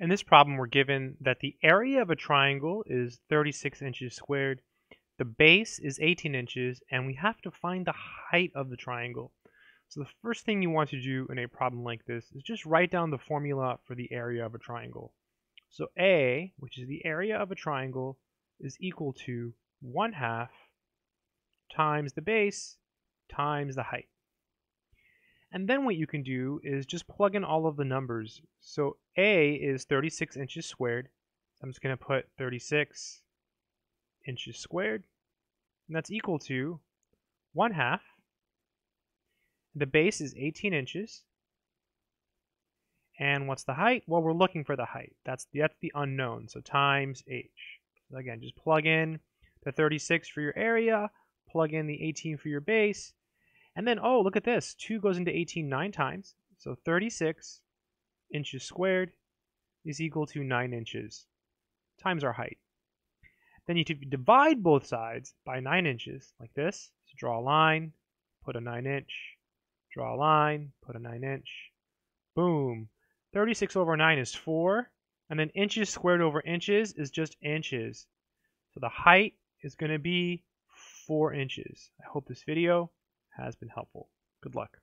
In this problem, we're given that the area of a triangle is 36 inches squared, the base is 18 inches, and we have to find the height of the triangle. So the first thing you want to do in a problem like this is just write down the formula for the area of a triangle. So A, which is the area of a triangle, is equal to 1 half times the base times the height. And then what you can do is just plug in all of the numbers. So A is 36 inches squared. So I'm just going to put 36 inches squared. And that's equal to 1 half. The base is 18 inches. And what's the height? Well, we're looking for the height. That's the, that's the unknown. So times h. So again, just plug in the 36 for your area, plug in the 18 for your base, and then, oh, look at this. 2 goes into 18 nine times. So 36 inches squared is equal to 9 inches times our height. Then you divide both sides by 9 inches, like this. So draw a line, put a 9 inch, draw a line, put a 9 inch. Boom. 36 over 9 is 4. And then inches squared over inches is just inches. So the height is going to be 4 inches. I hope this video has been helpful. Good luck.